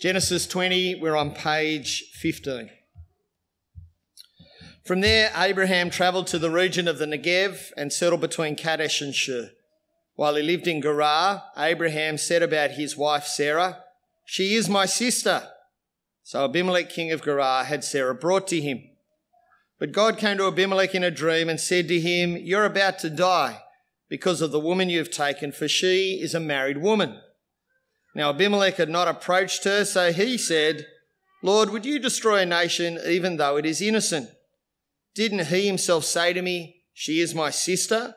Genesis 20, we're on page 15. From there, Abraham travelled to the region of the Negev and settled between Kadesh and Shur. While he lived in Gerar, Abraham said about his wife Sarah, She is my sister. So Abimelech, king of Gerar, had Sarah brought to him. But God came to Abimelech in a dream and said to him, You're about to die because of the woman you've taken, for she is a married woman. Now Abimelech had not approached her, so he said, Lord, would you destroy a nation even though it is innocent? Didn't he himself say to me, She is my sister?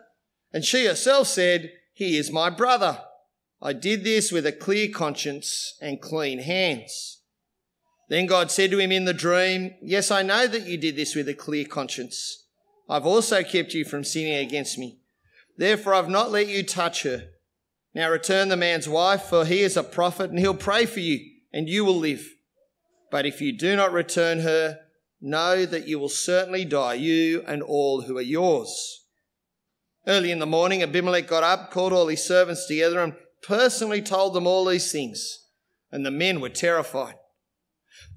And she herself said, He is my brother. I did this with a clear conscience and clean hands. Then God said to him in the dream, Yes, I know that you did this with a clear conscience. I've also kept you from sinning against me. Therefore, I've not let you touch her. Now return the man's wife, for he is a prophet, and he'll pray for you, and you will live. But if you do not return her, know that you will certainly die, you and all who are yours. Early in the morning, Abimelech got up, called all his servants together, and personally told them all these things. And the men were terrified.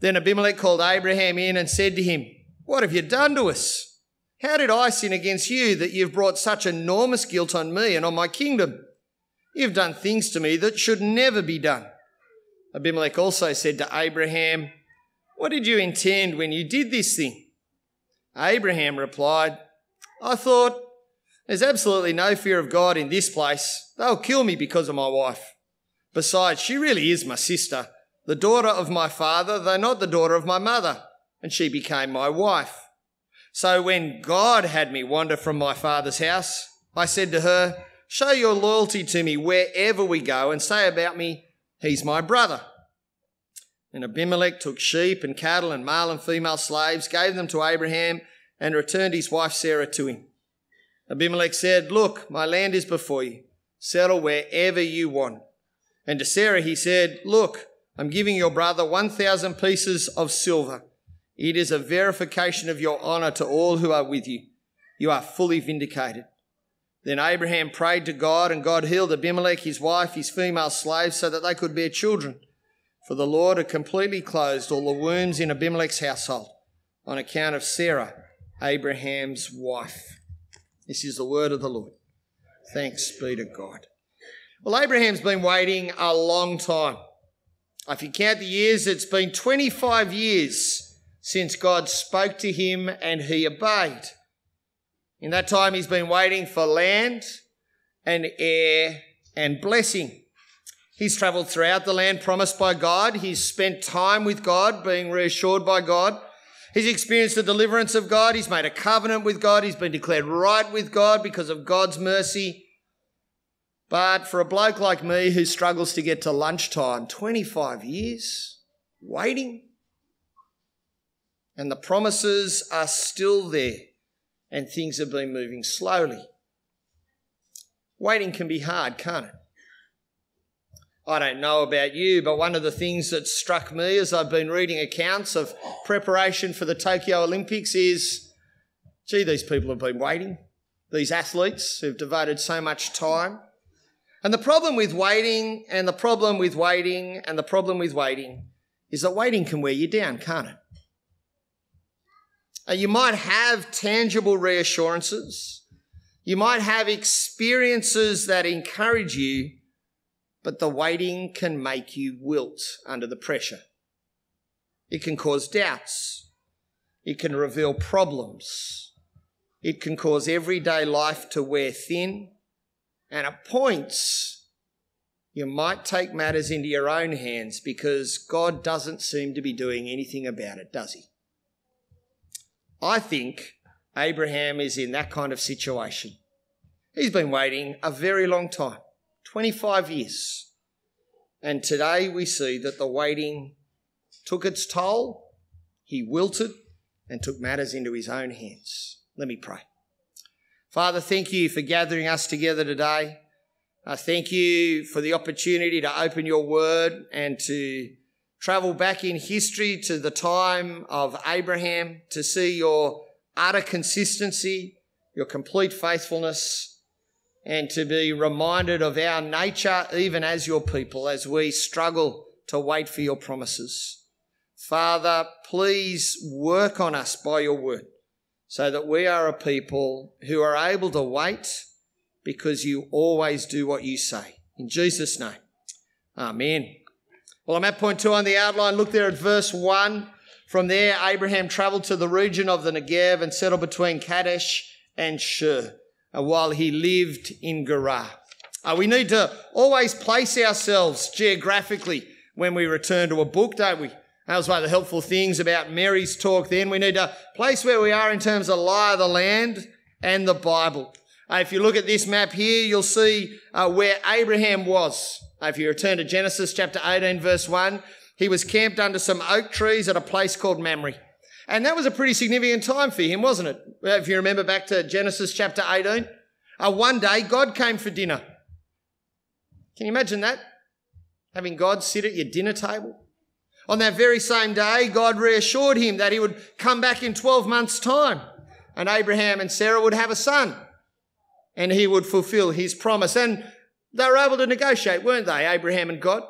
Then Abimelech called Abraham in and said to him, What have you done to us? How did I sin against you that you've brought such enormous guilt on me and on my kingdom? You've done things to me that should never be done. Abimelech also said to Abraham, What did you intend when you did this thing? Abraham replied, I thought, there's absolutely no fear of God in this place. They'll kill me because of my wife. Besides, she really is my sister, the daughter of my father, though not the daughter of my mother, and she became my wife. So when God had me wander from my father's house, I said to her, Show your loyalty to me wherever we go and say about me, He's my brother. And Abimelech took sheep and cattle and male and female slaves, gave them to Abraham, and returned his wife Sarah to him. Abimelech said, Look, my land is before you. Settle wherever you want. And to Sarah he said, Look, I'm giving your brother 1,000 pieces of silver. It is a verification of your honour to all who are with you. You are fully vindicated. Then Abraham prayed to God, and God healed Abimelech, his wife, his female slaves, so that they could bear children. For the Lord had completely closed all the wombs in Abimelech's household on account of Sarah, Abraham's wife. This is the word of the Lord. Thanks be to God. Well, Abraham's been waiting a long time. If you count the years, it's been 25 years since God spoke to him and he obeyed. In that time, he's been waiting for land and heir and blessing. He's travelled throughout the land promised by God. He's spent time with God, being reassured by God. He's experienced the deliverance of God. He's made a covenant with God. He's been declared right with God because of God's mercy. But for a bloke like me who struggles to get to lunchtime, 25 years waiting, and the promises are still there and things have been moving slowly. Waiting can be hard, can't it? I don't know about you, but one of the things that struck me as I've been reading accounts of preparation for the Tokyo Olympics is gee, these people have been waiting. These athletes who've devoted so much time. And the problem with waiting, and the problem with waiting, and the problem with waiting is that waiting can wear you down, can't it? Uh, you might have tangible reassurances. You might have experiences that encourage you, but the waiting can make you wilt under the pressure. It can cause doubts. It can reveal problems. It can cause everyday life to wear thin. And at points, you might take matters into your own hands because God doesn't seem to be doing anything about it, does He? I think Abraham is in that kind of situation. He's been waiting a very long time 25 years. And today we see that the waiting took its toll, he wilted, and took matters into his own hands. Let me pray. Father, thank you for gathering us together today. I thank you for the opportunity to open your word and to travel back in history to the time of Abraham to see your utter consistency, your complete faithfulness, and to be reminded of our nature, even as your people, as we struggle to wait for your promises. Father, please work on us by your word so that we are a people who are able to wait because you always do what you say. In Jesus' name, amen. Well, I'm at point two on the outline. Look there at verse one. From there, Abraham traveled to the region of the Negev and settled between Kadesh and Shur uh, while he lived in Gerar. Uh, we need to always place ourselves geographically when we return to a book, don't we? That was one of the helpful things about Mary's talk then. We need to place where we are in terms of lie of the land and the Bible. Uh, if you look at this map here, you'll see uh, where Abraham was. Uh, if you return to Genesis chapter 18, verse 1, he was camped under some oak trees at a place called Mamre. And that was a pretty significant time for him, wasn't it? If you remember back to Genesis chapter 18. Uh, one day, God came for dinner. Can you imagine that? Having God sit at your dinner table? On that very same day, God reassured him that he would come back in 12 months' time and Abraham and Sarah would have a son and he would fulfill his promise. And they were able to negotiate, weren't they, Abraham and God?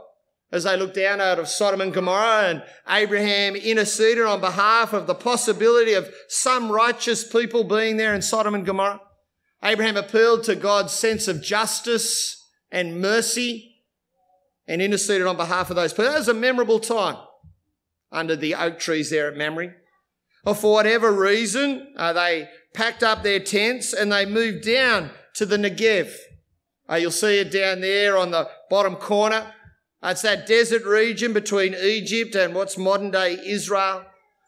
As they looked down out of Sodom and Gomorrah and Abraham interceded on behalf of the possibility of some righteous people being there in Sodom and Gomorrah. Abraham appealed to God's sense of justice and mercy and interceded on behalf of those people. That was a memorable time under the oak trees there at Mamre. Or for whatever reason, uh, they packed up their tents and they moved down to the Negev. Uh, you'll see it down there on the bottom corner. Uh, it's that desert region between Egypt and what's modern day Israel.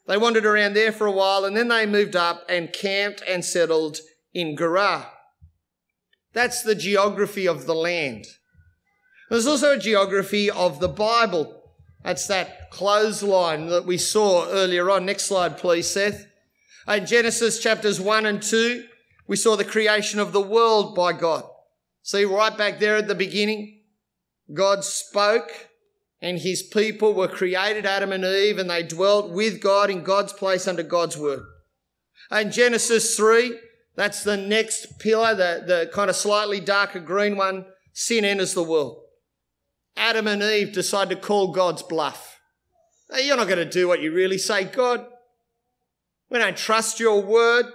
They wandered around there for a while and then they moved up and camped and settled in Gerar. That's the geography of the land. There's also a geography of the Bible. That's that clothesline that we saw earlier on. Next slide, please, Seth. In Genesis chapters 1 and 2, we saw the creation of the world by God. See, right back there at the beginning, God spoke and his people were created, Adam and Eve, and they dwelt with God in God's place under God's word. In Genesis 3, that's the next pillar, the, the kind of slightly darker green one. Sin enters the world. Adam and Eve decide to call God's bluff. Hey, you're not going to do what you really say, God. We don't trust your word.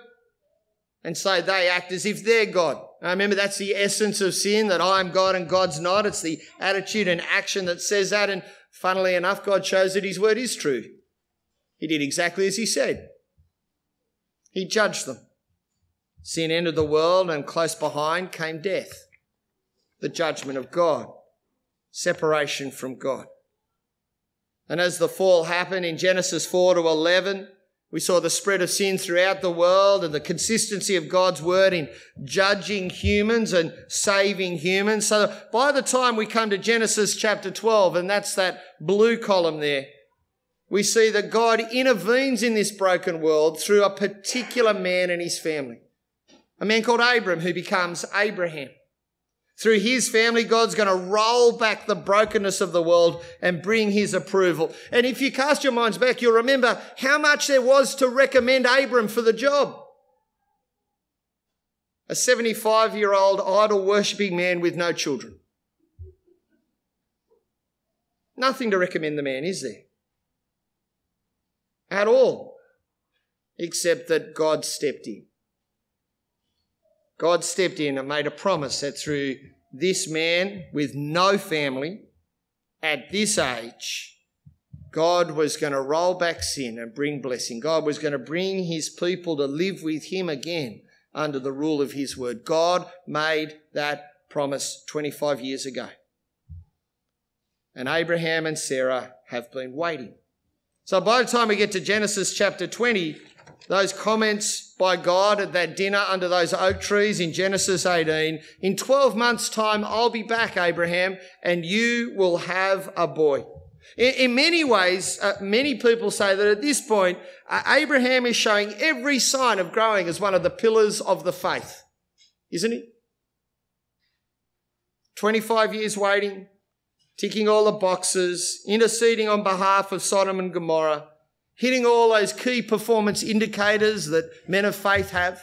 And so they act as if they're God. Now remember, that's the essence of sin, that I'm God and God's not. It's the attitude and action that says that. And funnily enough, God shows that his word is true. He did exactly as he said. He judged them. Sin entered the world, and close behind came death, the judgment of God separation from God. And as the fall happened in Genesis 4 to 11, we saw the spread of sin throughout the world and the consistency of God's word in judging humans and saving humans. So by the time we come to Genesis chapter 12, and that's that blue column there, we see that God intervenes in this broken world through a particular man and his family. A man called Abram who becomes Abraham. Through his family, God's going to roll back the brokenness of the world and bring his approval. And if you cast your minds back, you'll remember how much there was to recommend Abram for the job. A 75 year old idol worshipping man with no children. Nothing to recommend the man, is there? At all. Except that God stepped in. God stepped in and made a promise that through this man with no family at this age, God was going to roll back sin and bring blessing. God was going to bring his people to live with him again under the rule of his word. God made that promise 25 years ago. And Abraham and Sarah have been waiting. So by the time we get to Genesis chapter 20, those comments by God at that dinner under those oak trees in Genesis 18. In 12 months' time, I'll be back, Abraham, and you will have a boy. In, in many ways, uh, many people say that at this point, uh, Abraham is showing every sign of growing as one of the pillars of the faith, isn't he? 25 years waiting, ticking all the boxes, interceding on behalf of Sodom and Gomorrah hitting all those key performance indicators that men of faith have.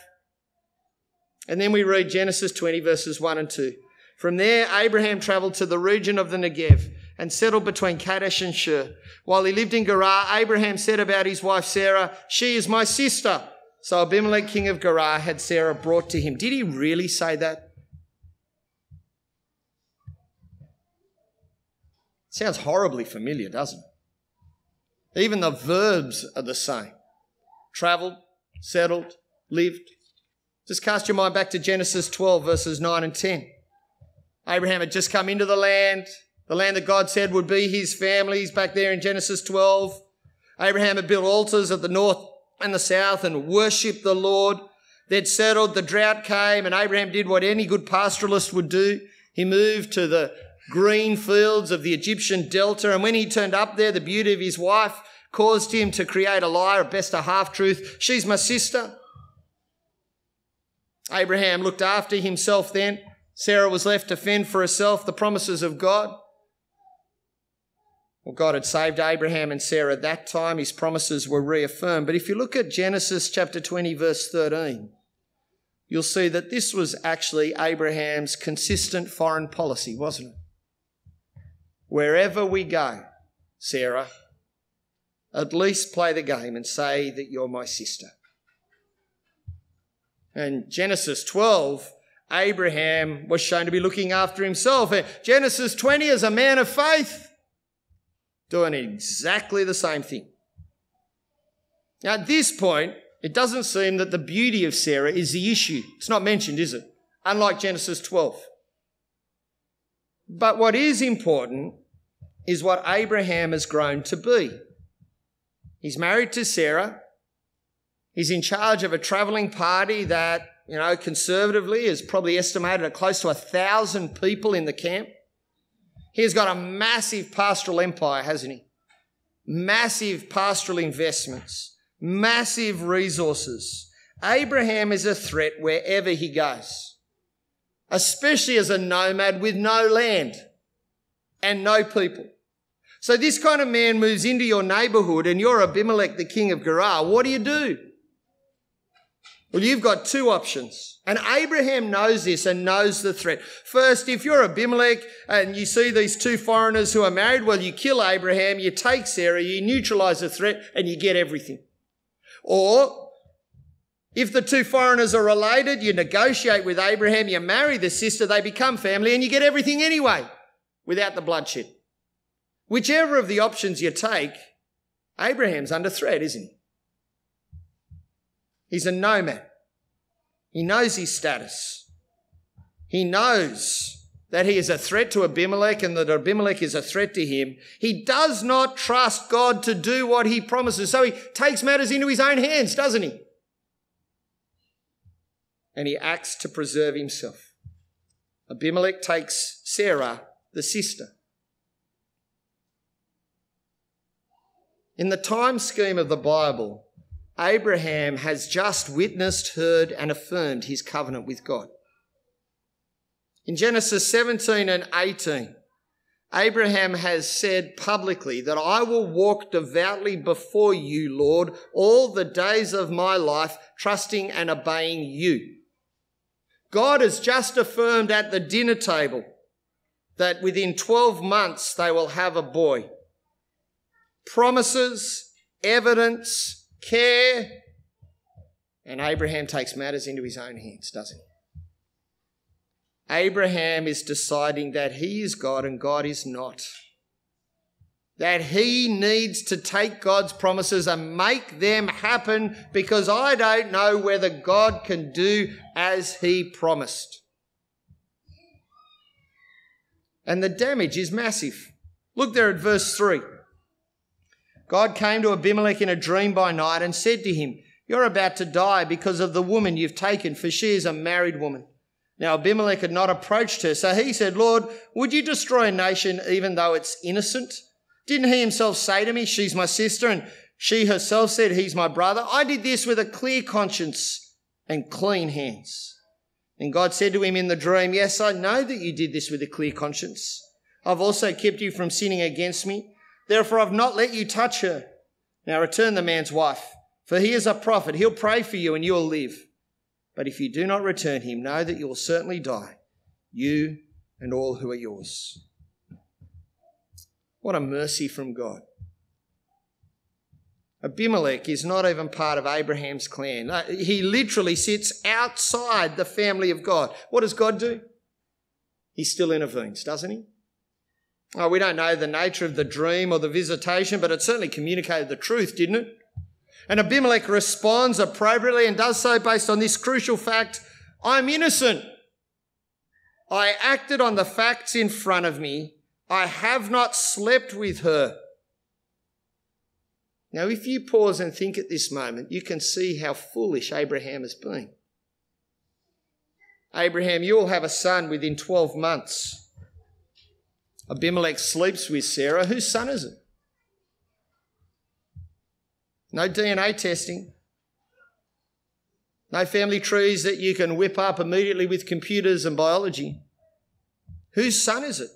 And then we read Genesis 20, verses 1 and 2. From there, Abraham traveled to the region of the Negev and settled between Kadesh and Shur. While he lived in Gerar, Abraham said about his wife Sarah, She is my sister. So Abimelech, king of Gerar, had Sarah brought to him. Did he really say that? Sounds horribly familiar, doesn't it? Even the verbs are the same traveled, settled, lived. Just cast your mind back to Genesis 12, verses 9 and 10. Abraham had just come into the land, the land that God said would be his family's back there in Genesis 12. Abraham had built altars at the north and the south and worshipped the Lord. They'd settled, the drought came, and Abraham did what any good pastoralist would do. He moved to the green fields of the Egyptian delta, and when he turned up there, the beauty of his wife caused him to create a lie, or best a half truth. She's my sister. Abraham looked after himself then. Sarah was left to fend for herself the promises of God. Well, God had saved Abraham and Sarah at that time. His promises were reaffirmed. But if you look at Genesis chapter 20, verse 13, you'll see that this was actually Abraham's consistent foreign policy, wasn't it? Wherever we go, Sarah, at least play the game and say that you're my sister. And Genesis 12, Abraham was shown to be looking after himself. Genesis 20 is a man of faith doing exactly the same thing. Now, at this point, it doesn't seem that the beauty of Sarah is the issue. It's not mentioned, is it? Unlike Genesis 12. But what is important is what Abraham has grown to be. He's married to Sarah. He's in charge of a traveling party that, you know, conservatively is probably estimated at close to a thousand people in the camp. He's got a massive pastoral empire, hasn't he? Massive pastoral investments, massive resources. Abraham is a threat wherever he goes, especially as a nomad with no land and no people. So this kind of man moves into your neighborhood and you're Abimelech, the king of Gerar. What do you do? Well, you've got two options. And Abraham knows this and knows the threat. First, if you're Abimelech and you see these two foreigners who are married, well, you kill Abraham, you take Sarah, you neutralize the threat, and you get everything. Or, if the two foreigners are related, you negotiate with Abraham, you marry the sister, they become family, and you get everything anyway without the bloodshed. Whichever of the options you take, Abraham's under threat, isn't he? He's a nomad. He knows his status. He knows that he is a threat to Abimelech and that Abimelech is a threat to him. He does not trust God to do what he promises. So he takes matters into his own hands, doesn't he? And he acts to preserve himself. Abimelech takes Sarah, the sister. In the time scheme of the Bible, Abraham has just witnessed, heard, and affirmed his covenant with God. In Genesis 17 and 18, Abraham has said publicly that I will walk devoutly before you, Lord, all the days of my life, trusting and obeying you. God has just affirmed at the dinner table that within 12 months they will have a boy. Promises, evidence, care. And Abraham takes matters into his own hands, doesn't he? Abraham is deciding that he is God and God is not. That he needs to take God's promises and make them happen because I don't know whether God can do as he promised. And the damage is massive. Look there at verse 3. God came to Abimelech in a dream by night and said to him, You're about to die because of the woman you've taken, for she is a married woman. Now Abimelech had not approached her, so he said, Lord, would you destroy a nation even though it's innocent? Didn't he himself say to me, She's my sister, and she herself said, He's my brother? I did this with a clear conscience and clean hands. And God said to him in the dream, Yes, I know that you did this with a clear conscience. I've also kept you from sinning against me. Therefore, I've not let you touch her. Now return the man's wife, for he is a prophet. He'll pray for you and you'll live. But if you do not return him, know that you will certainly die, you and all who are yours. What a mercy from God. Abimelech is not even part of Abraham's clan. Uh, he literally sits outside the family of God. What does God do? He still intervenes, doesn't he? Oh, we don't know the nature of the dream or the visitation, but it certainly communicated the truth, didn't it? And Abimelech responds appropriately and does so based on this crucial fact I'm innocent. I acted on the facts in front of me. I have not slept with her. Now, if you pause and think at this moment, you can see how foolish Abraham has been. Abraham, you'll have a son within 12 months. Abimelech sleeps with Sarah. Whose son is it? No DNA testing. No family trees that you can whip up immediately with computers and biology. Whose son is it?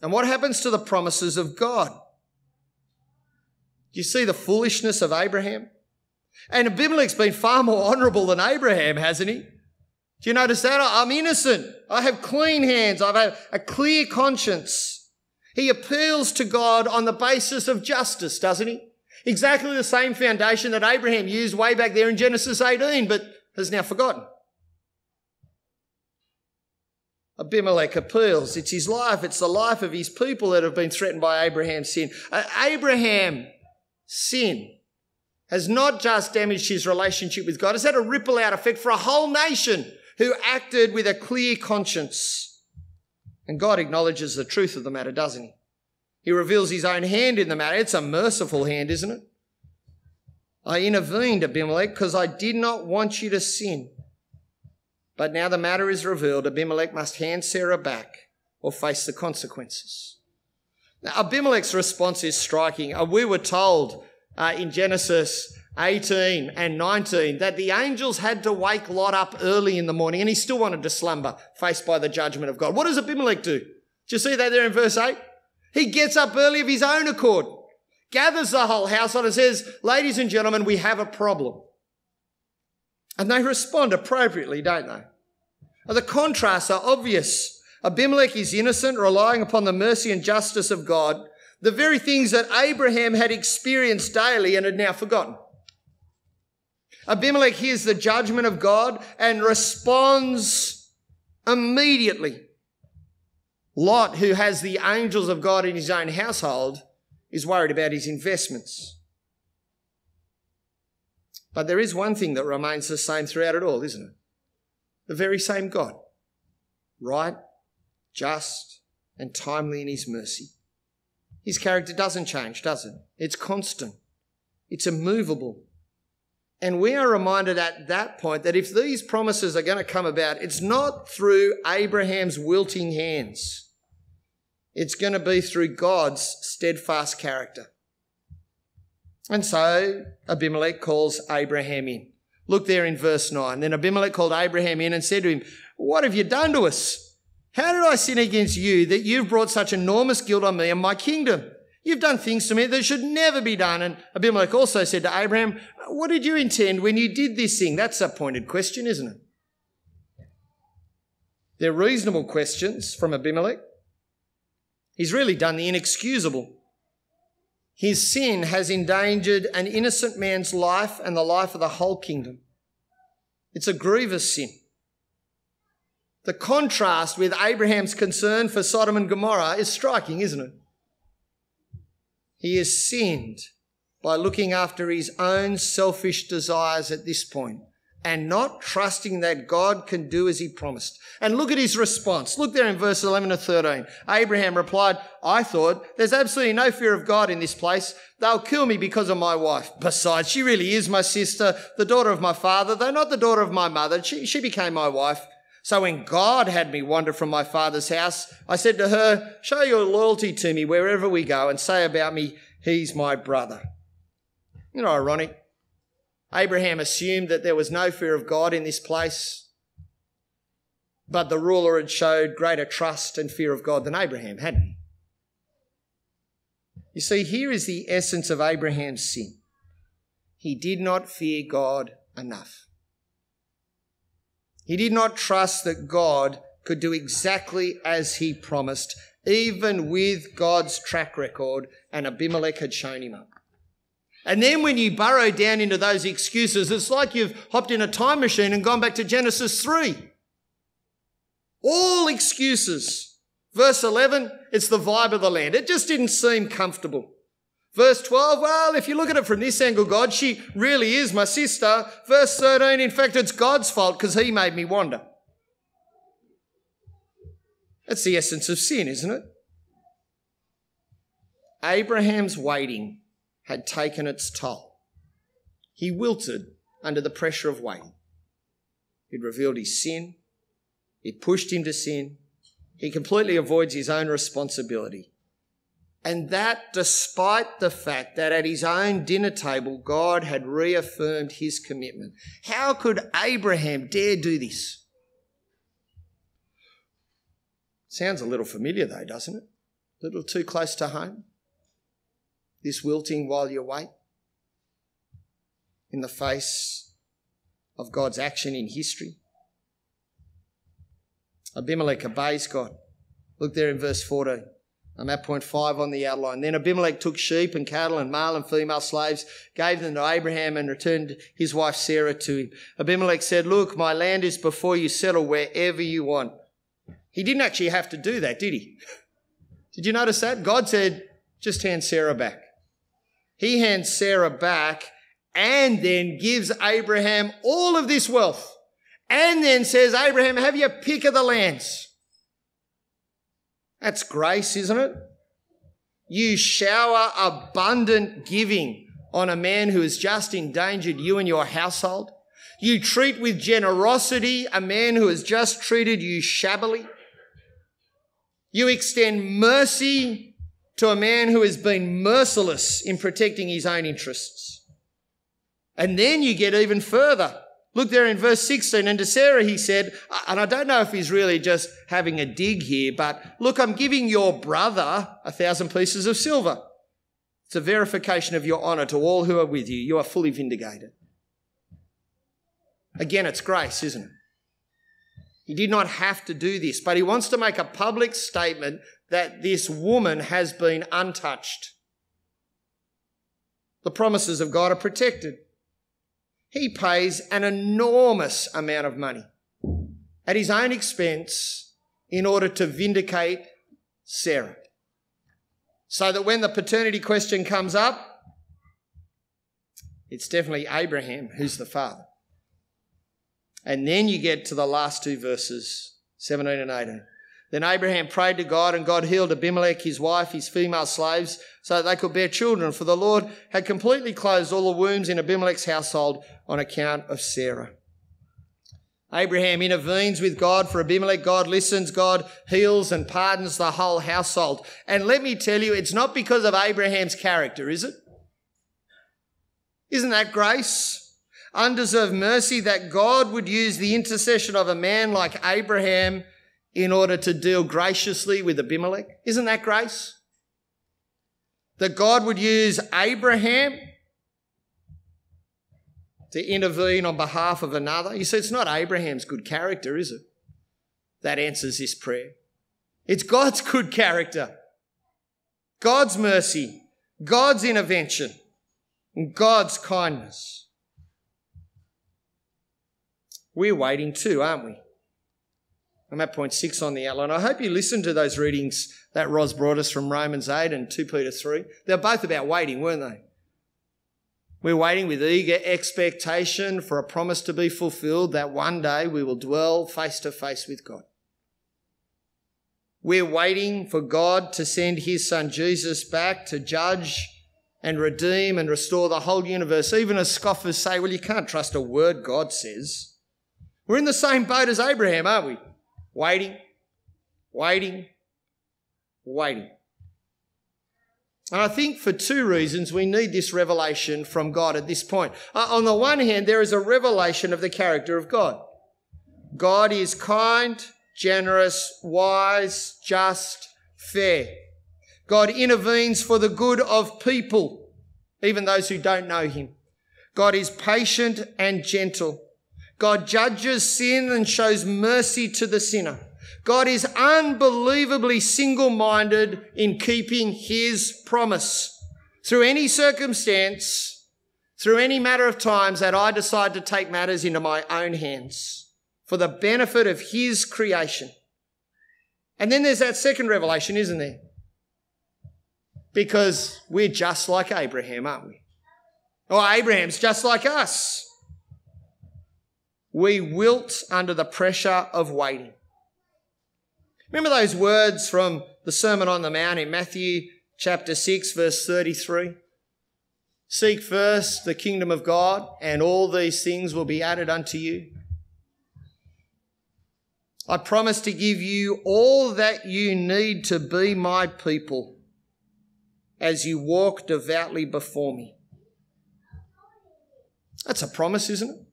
And what happens to the promises of God? You see the foolishness of Abraham? And Abimelech's been far more honourable than Abraham, hasn't he? Do you notice that? I'm innocent. I have clean hands. I have a clear conscience. He appeals to God on the basis of justice, doesn't he? Exactly the same foundation that Abraham used way back there in Genesis 18, but has now forgotten. Abimelech appeals. It's his life. It's the life of his people that have been threatened by Abraham's sin. Abraham sin has not just damaged his relationship with God, it's had a ripple out effect for a whole nation who acted with a clear conscience. And God acknowledges the truth of the matter, doesn't he? He reveals his own hand in the matter. It's a merciful hand, isn't it? I intervened, Abimelech, because I did not want you to sin. But now the matter is revealed. Abimelech must hand Sarah back or face the consequences. Now, Abimelech's response is striking. Uh, we were told uh, in Genesis 18 and 19 that the angels had to wake Lot up early in the morning and he still wanted to slumber, faced by the judgment of God. What does Abimelech do? Do you see that there in verse 8? He gets up early of his own accord, gathers the whole household and says, Ladies and gentlemen, we have a problem. And they respond appropriately, don't they? The contrasts are obvious. Abimelech is innocent, relying upon the mercy and justice of God, the very things that Abraham had experienced daily and had now forgotten. Abimelech hears the judgment of God and responds immediately. Lot, who has the angels of God in his own household, is worried about his investments. But there is one thing that remains the same throughout it all, isn't it? The very same God. Right just, and timely in his mercy. His character doesn't change, does it? It's constant. It's immovable. And we are reminded at that point that if these promises are going to come about, it's not through Abraham's wilting hands. It's going to be through God's steadfast character. And so Abimelech calls Abraham in. Look there in verse 9. Then Abimelech called Abraham in and said to him, What have you done to us? How did I sin against you that you've brought such enormous guilt on me and my kingdom? You've done things to me that should never be done. And Abimelech also said to Abraham, What did you intend when you did this thing? That's a pointed question, isn't it? They're reasonable questions from Abimelech. He's really done the inexcusable. His sin has endangered an innocent man's life and the life of the whole kingdom. It's a grievous sin. The contrast with Abraham's concern for Sodom and Gomorrah is striking, isn't it? He has sinned by looking after his own selfish desires at this point and not trusting that God can do as he promised. And look at his response. Look there in verse 11 to 13. Abraham replied, I thought there's absolutely no fear of God in this place. They'll kill me because of my wife. Besides, she really is my sister, the daughter of my father, though not the daughter of my mother. She, she became my wife. So when God had me wander from my father's house, I said to her, Show your loyalty to me wherever we go and say about me, He's my brother. You know, ironic. Abraham assumed that there was no fear of God in this place, but the ruler had showed greater trust and fear of God than Abraham, hadn't he? You see, here is the essence of Abraham's sin. He did not fear God enough. He did not trust that God could do exactly as he promised, even with God's track record, and Abimelech had shown him up. And then when you burrow down into those excuses, it's like you've hopped in a time machine and gone back to Genesis 3. All excuses. Verse 11, it's the vibe of the land. It just didn't seem comfortable. Verse 12, well, if you look at it from this angle, God, she really is my sister. Verse 13, in fact, it's God's fault because he made me wander. That's the essence of sin, isn't it? Abraham's waiting had taken its toll. He wilted under the pressure of waiting. It revealed his sin. It pushed him to sin. He completely avoids his own responsibility. And that despite the fact that at his own dinner table, God had reaffirmed his commitment. How could Abraham dare do this? Sounds a little familiar though, doesn't it? A little too close to home. This wilting while you wait in the face of God's action in history. Abimelech obeys God. Look there in verse 14. I'm at point five on the outline. Then Abimelech took sheep and cattle and male and female slaves, gave them to Abraham, and returned his wife Sarah to him. Abimelech said, Look, my land is before you, settle wherever you want. He didn't actually have to do that, did he? Did you notice that? God said, just hand Sarah back. He hands Sarah back and then gives Abraham all of this wealth. And then says, Abraham, have your pick of the lands. That's grace, isn't it? You shower abundant giving on a man who has just endangered you and your household. You treat with generosity a man who has just treated you shabbily. You extend mercy to a man who has been merciless in protecting his own interests. And then you get even further. Look there in verse 16. And to Sarah he said, and I don't know if he's really just having a dig here, but look, I'm giving your brother a thousand pieces of silver. It's a verification of your honour to all who are with you. You are fully vindicated. Again, it's grace, isn't it? He did not have to do this, but he wants to make a public statement that this woman has been untouched. The promises of God are protected. He pays an enormous amount of money at his own expense in order to vindicate Sarah. So that when the paternity question comes up, it's definitely Abraham who's the father. And then you get to the last two verses, 17 and 18. Then Abraham prayed to God, and God healed Abimelech, his wife, his female slaves, so that they could bear children, for the Lord had completely closed all the wombs in Abimelech's household on account of Sarah. Abraham intervenes with God for Abimelech. God listens. God heals and pardons the whole household. And let me tell you, it's not because of Abraham's character, is it? Isn't that grace? undeserved mercy that God would use the intercession of a man like Abraham in order to deal graciously with Abimelech? Isn't that grace? That God would use Abraham to intervene on behalf of another. You see, it's not Abraham's good character, is it? That answers this prayer. It's God's good character, God's mercy, God's intervention, and God's kindness. We're waiting too, aren't we? I'm at point six on the outline. I hope you listened to those readings that Ros brought us from Romans 8 and 2 Peter 3. They're both about waiting, weren't they? We're waiting with eager expectation for a promise to be fulfilled that one day we will dwell face to face with God. We're waiting for God to send his son Jesus back to judge and redeem and restore the whole universe. Even as scoffers say, well, you can't trust a word God says. We're in the same boat as Abraham, aren't we? Waiting, waiting, waiting. And I think for two reasons we need this revelation from God at this point. Uh, on the one hand, there is a revelation of the character of God. God is kind, generous, wise, just, fair. God intervenes for the good of people, even those who don't know Him. God is patient and gentle. God judges sin and shows mercy to the sinner. God is unbelievably single minded in keeping his promise. Through any circumstance, through any matter of times that I decide to take matters into my own hands for the benefit of his creation. And then there's that second revelation, isn't there? Because we're just like Abraham, aren't we? Or Abraham's just like us. We wilt under the pressure of waiting. Remember those words from the Sermon on the Mount in Matthew chapter 6, verse 33? Seek first the kingdom of God, and all these things will be added unto you. I promise to give you all that you need to be my people as you walk devoutly before me. That's a promise, isn't it?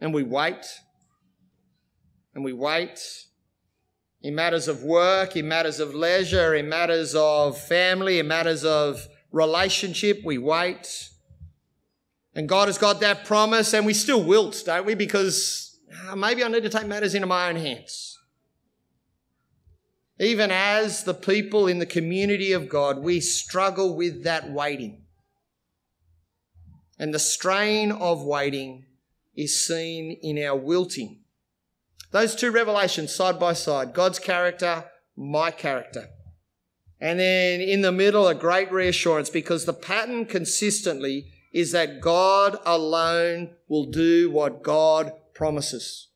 And we wait. And we wait in matters of work, in matters of leisure, in matters of family, in matters of relationship, we wait. And God has got that promise, and we still wilt, don't we? Because uh, maybe I need to take matters into my own hands. Even as the people in the community of God, we struggle with that waiting. And the strain of waiting is seen in our wilting. Those two revelations side by side God's character, my character. And then in the middle, a great reassurance because the pattern consistently is that God alone will do what God promises.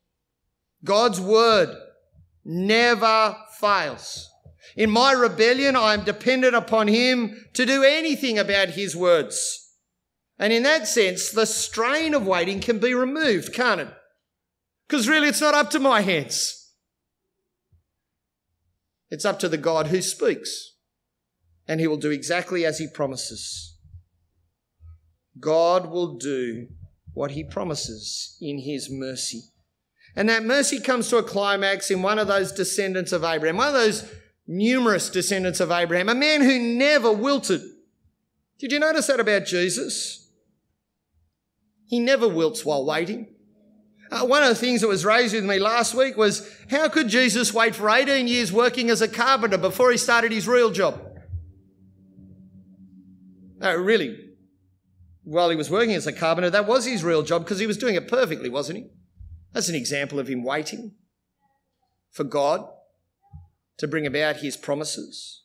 God's word never fails. In my rebellion, I am dependent upon Him to do anything about His words. And in that sense, the strain of waiting can be removed, can't it? Because really, it's not up to my hands. It's up to the God who speaks. And he will do exactly as he promises. God will do what he promises in his mercy. And that mercy comes to a climax in one of those descendants of Abraham, one of those numerous descendants of Abraham, a man who never wilted. Did you notice that about Jesus? He never wilts while waiting. Uh, one of the things that was raised with me last week was how could Jesus wait for 18 years working as a carpenter before he started his real job? No, really, while he was working as a carpenter, that was his real job because he was doing it perfectly, wasn't he? That's an example of him waiting for God to bring about his promises.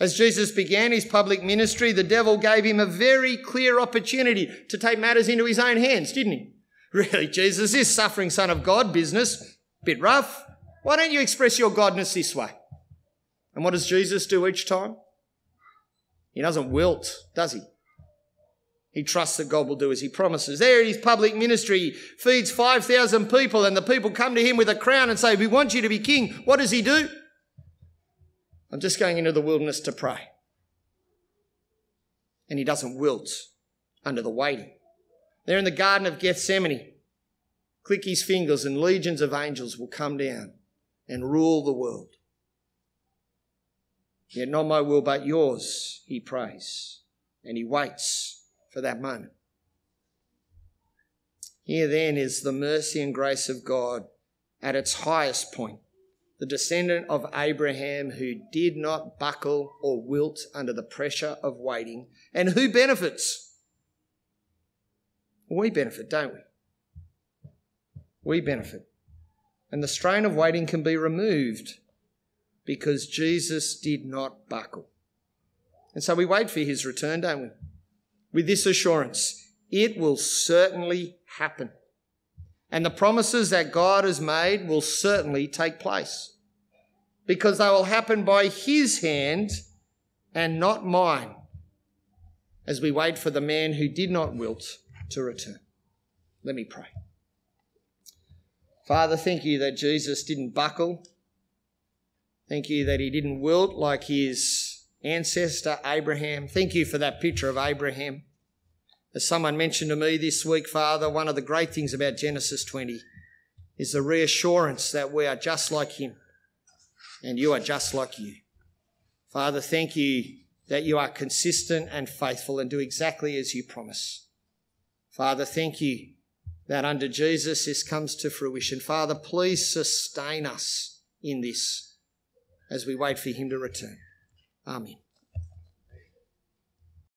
As Jesus began his public ministry, the devil gave him a very clear opportunity to take matters into his own hands, didn't he? Really, Jesus, this suffering Son of God business, bit rough. Why don't you express your godness this way? And what does Jesus do each time? He doesn't wilt, does he? He trusts that God will do as he promises. There in his public ministry, he feeds 5,000 people, and the people come to him with a crown and say, We want you to be king. What does he do? I'm just going into the wilderness to pray. And he doesn't wilt under the waiting. There in the Garden of Gethsemane, click his fingers and legions of angels will come down and rule the world. Yet not my will but yours, he prays, and he waits for that moment. Here then is the mercy and grace of God at its highest point. The descendant of Abraham who did not buckle or wilt under the pressure of waiting, and who benefits we benefit, don't we? We benefit. And the strain of waiting can be removed because Jesus did not buckle. And so we wait for his return, don't we? With this assurance, it will certainly happen. And the promises that God has made will certainly take place because they will happen by his hand and not mine as we wait for the man who did not wilt to return. Let me pray. Father, thank you that Jesus didn't buckle. Thank you that he didn't wilt like his ancestor Abraham. Thank you for that picture of Abraham. As someone mentioned to me this week, Father, one of the great things about Genesis 20 is the reassurance that we are just like him and you are just like you. Father, thank you that you are consistent and faithful and do exactly as you promise. Father, thank you that under Jesus this comes to fruition. Father, please sustain us in this as we wait for him to return. Amen.